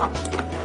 え?